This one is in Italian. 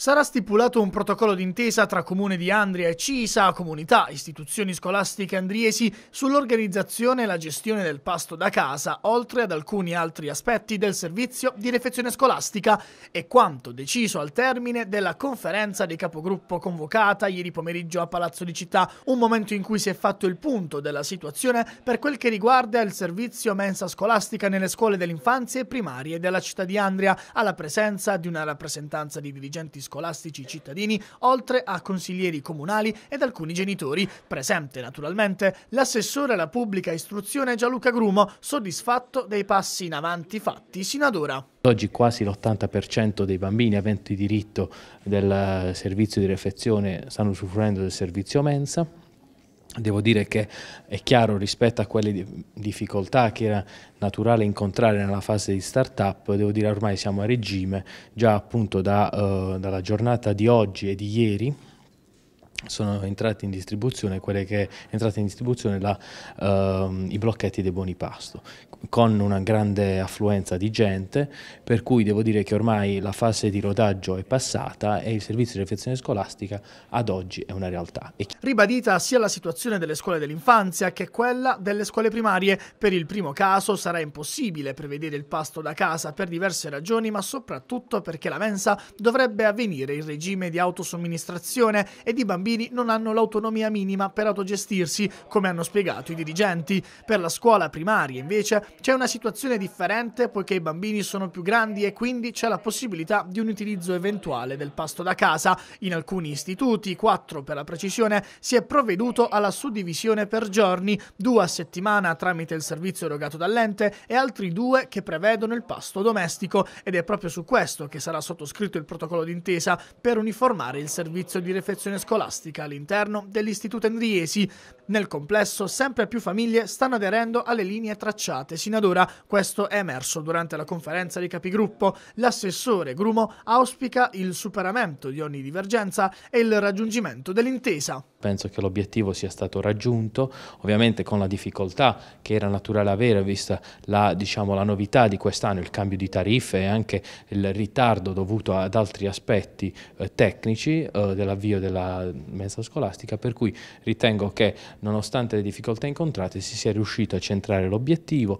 Sarà stipulato un protocollo d'intesa tra Comune di Andria e CISA, comunità, istituzioni scolastiche andriesi, sull'organizzazione e la gestione del pasto da casa, oltre ad alcuni altri aspetti del servizio di refezione scolastica e quanto deciso al termine della conferenza di capogruppo convocata ieri pomeriggio a Palazzo di Città, un momento in cui si è fatto il punto della situazione per quel che riguarda il servizio mensa scolastica nelle scuole dell'infanzia e primarie della città di Andria, alla presenza di una rappresentanza di dirigenti scolastici scolastici cittadini, oltre a consiglieri comunali ed alcuni genitori. Presente naturalmente l'assessore alla pubblica istruzione Gianluca Grumo, soddisfatto dei passi in avanti fatti sino ad ora. Oggi quasi l'80% dei bambini aventi diritto del servizio di refezione stanno usufruendo del servizio mensa Devo dire che è chiaro rispetto a quelle difficoltà che era naturale incontrare nella fase di start-up, devo dire ormai siamo a regime, già appunto da, uh, dalla giornata di oggi e di ieri sono entrati in distribuzione quelle che è in distribuzione la, uh, i blocchetti dei buoni pasto con una grande affluenza di gente per cui devo dire che ormai la fase di rodaggio è passata e il servizio di refezione scolastica ad oggi è una realtà. Ribadita sia la situazione delle scuole dell'infanzia che quella delle scuole primarie. Per il primo caso sarà impossibile prevedere il pasto da casa per diverse ragioni ma soprattutto perché la mensa dovrebbe avvenire in regime di autosomministrazione ed i bambini bambini non hanno l'autonomia minima per autogestirsi, come hanno spiegato i dirigenti. Per la scuola primaria, invece, c'è una situazione differente poiché i bambini sono più grandi e quindi c'è la possibilità di un utilizzo eventuale del pasto da casa. In alcuni istituti, quattro per la precisione, si è provveduto alla suddivisione per giorni, due a settimana tramite il servizio erogato dall'ente e altri due che prevedono il pasto domestico ed è proprio su questo che sarà sottoscritto il protocollo d'intesa per uniformare il servizio di refezione scolastica scolastica all'interno dell'Istituto Endriesi. Nel complesso sempre più famiglie stanno aderendo alle linee tracciate sino ad ora, questo è emerso durante la conferenza di capigruppo. L'assessore Grumo auspica il superamento di ogni divergenza e il raggiungimento dell'intesa. Penso che l'obiettivo sia stato raggiunto, ovviamente con la difficoltà che era naturale avere, vista la, diciamo, la novità di quest'anno, il cambio di tariffe e anche il ritardo dovuto ad altri aspetti eh, tecnici eh, dell'avvio della mensa scolastica, per cui ritengo che nonostante le difficoltà incontrate si sia riuscito a centrare l'obiettivo